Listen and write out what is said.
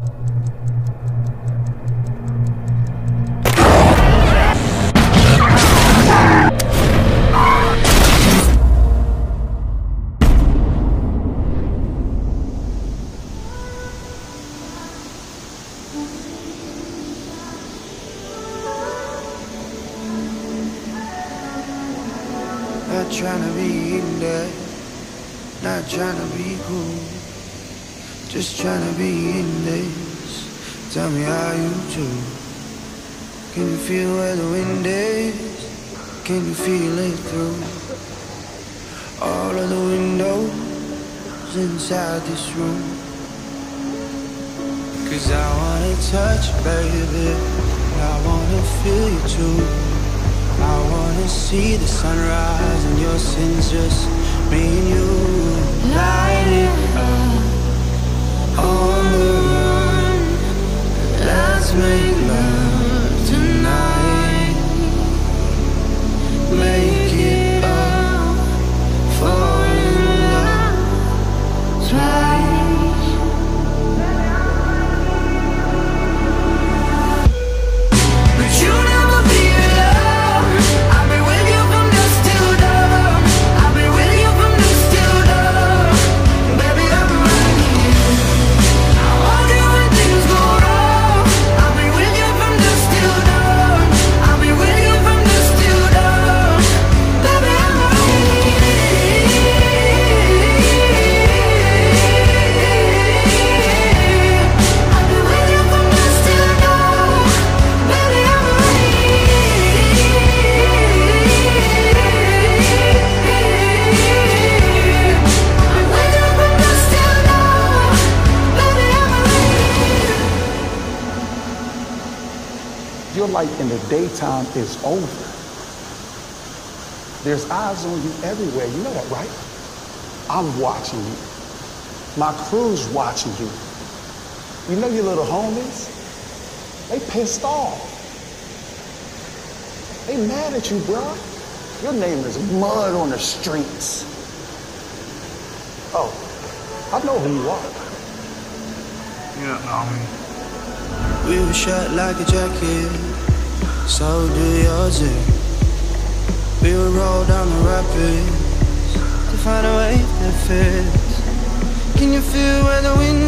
Not trying to be in there, not trying to be cool, just trying to be in this. Tell me how you do. Can you feel where the wind is? Can you feel it through all of the windows inside this room? Cause I wanna touch, you, baby. I wanna feel you too. I wanna see the sunrise and your sins just me and you light it life in the daytime is over. There's eyes on you everywhere. You know that, right? I'm watching you. My crew's watching you. You know your little homies? They pissed off. They mad at you, bro. Your name is mud on the streets. Oh, I know who you are. Know me. Um, We were shot like a jacket, so do yours. eh? We would roll down the rapids to find a way that fits. Can you feel where the wind